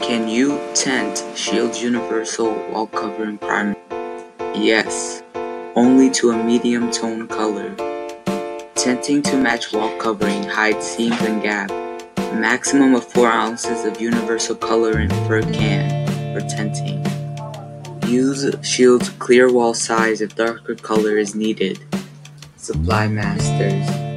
Can you tint Shieldz Universal Wallcovering Primer? Yes, only to a medium tone color. Tinting to match wall covering hides seams and gaps. Maximum of 4 ounces of universal colorant per can for tinting. Use Shieldz clear wall size if darker color is needed. Supplies Master